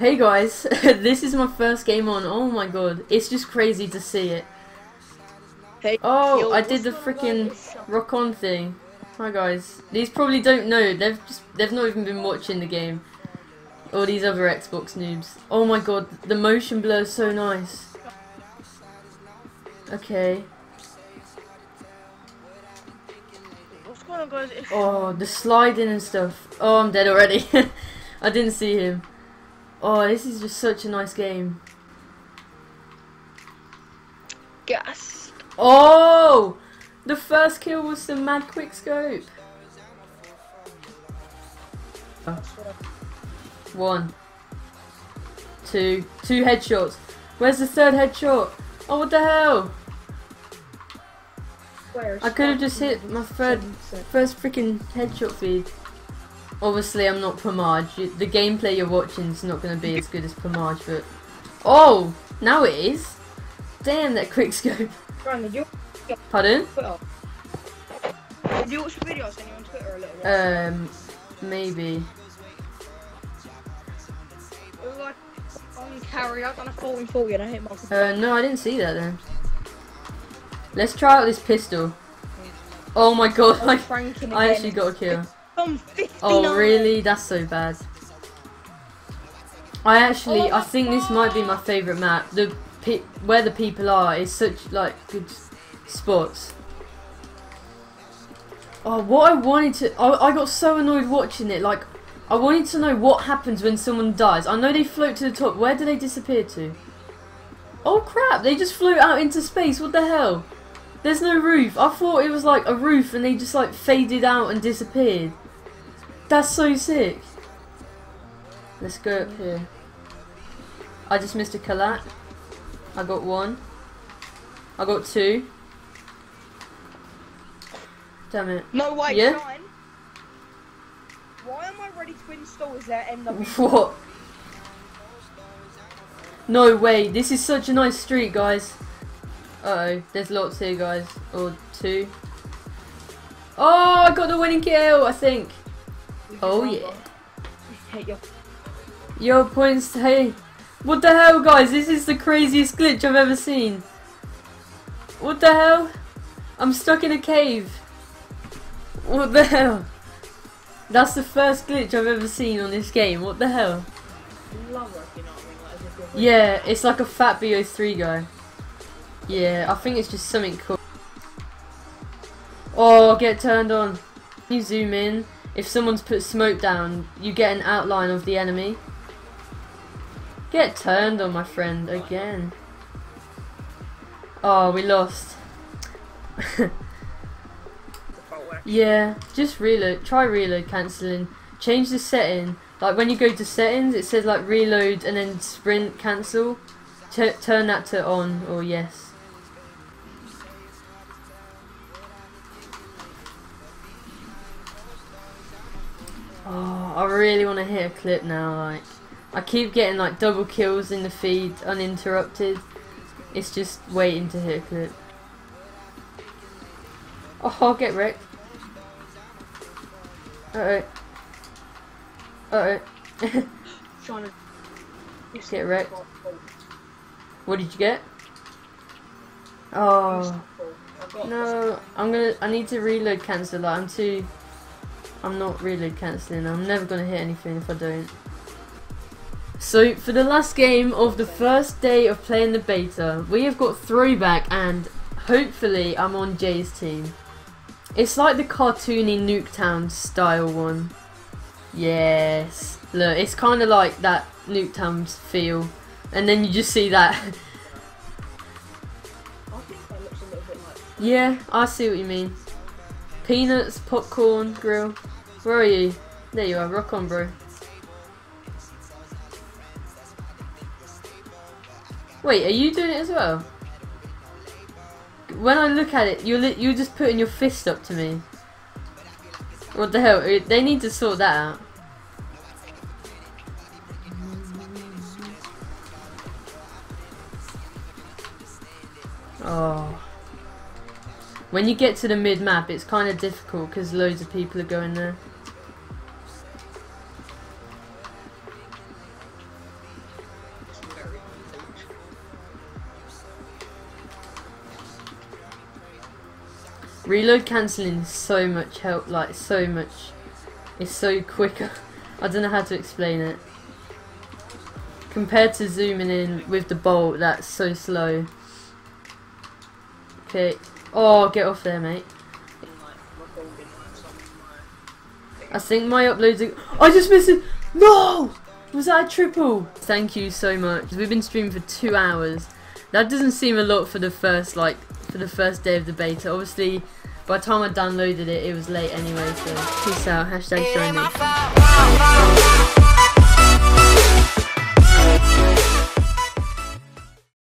Hey guys, this is my first game on. Oh my god, it's just crazy to see it. Hey, Oh, yo, I did the what's going on? freaking rock on thing. Hi guys. These probably don't know. They've just they've not even been watching the game. All these other Xbox noobs. Oh my god, the motion blur is so nice. Okay. What's going on, guys? Oh, the sliding and stuff. Oh, I'm dead already. I didn't see him. Oh, this is just such a nice game. Gas. Oh! The first kill was the mad quick scope. One. Two. Two headshots. Where's the third headshot? Oh, what the hell? I could have just hit my third, first freaking headshot feed. Obviously, I'm not Pamaj. The gameplay you're watching is not going to be as good as Pamaj, but... Oh! Now it is! Damn, that quick scope. Did you Pardon? Did you watch the video I sent you on Twitter a little while? Um, maybe. Like on carry, I done a 40 40 and I hit my. Uh, no, I didn't see that then. Let's try out this pistol. Oh my god, I'm I, I actually got a kill. I'm 59. Oh really? That's so bad. I actually, Oh I think this might be my favourite map. The where the people are is such like good spots. Oh, what I wanted to, I, I got so annoyed watching it. Like, I wanted to know what happens when someone dies. I know they float to the top. Where do they disappear to? Oh crap! They just float out into space. What the hell? There's no roof. I thought it was like a roof, and they just like faded out and disappeared. That's so sick. Let's go up here. I just missed a collat. I got one. I got two. Damn it. No, wait, Yeah? nine. Why am I ready to install is there MW? What? No way. This is such a nice street, guys. Uh oh. There's lots here, guys. Or two. Oh, I got the winning kill, I think. Oh, yeah. Your... yo. Yo, points. Hey. What the hell, guys? This is the craziest glitch I've ever seen. What the hell? I'm stuck in a cave. What the hell? That's the first glitch I've ever seen on this game. What the hell? Love working on like, as if you're- Yeah, it's like a fat BO3 guy. Yeah, I think it's just something cool. Oh, get turned on. You zoom in. If someone's put smoke down, you get an outline of the enemy. Get turned on, my friend, again. Oh, we lost. Yeah, just reload. Try reload cancelling. Change the setting. Like when you go to settings, it says like reload and then sprint cancel. T- turn that to on or yes. Oh, I really want to hit a clip now. Like, I keep getting like double kills in the feed uninterrupted. It's just waiting to hit a clip. Oh, I'll get wrecked. Uh oh. Uh oh. Trying to. Get wrecked. what did you get? Oh no! I'm gonna. I need to reload cancel. Like I'm too. I'm not reload cancelling. I'm never gonna hit anything if I don't. So for the last game of the first day of playing the beta, we have got throwback, and hopefully I'm on Jay's team. It's like the cartoony Nuketown style one. Yes. Look, it's kind of like that Nuketown feel. And then you just see that. I think that looks a little bit like. yeah, I see what you mean. Peanuts, popcorn, grill. Where are you? There you are, rock on, bro. Wait, are you doing it as well? When I look at it, you're you're just putting your fist up to me. What the hell? They need to sort that out. Oh. When you get to the mid-map, it's kind of difficult because loads of people are going there. Reload cancelling is so much help, like so much. It's so quicker. I don't know how to explain it. Compared to zooming in with the bolt, that's so slow. Okay, Oh, get off there, mate. like recording like something like I think my uploads are... I just missed it! No! Was that a triple? Thank you so much. We've been streaming for two hours. That doesn't seem a lot for the first, like, for the first day of the beta. Obviously, by the time I downloaded it, it was late anyway, so peace out. Hashtag It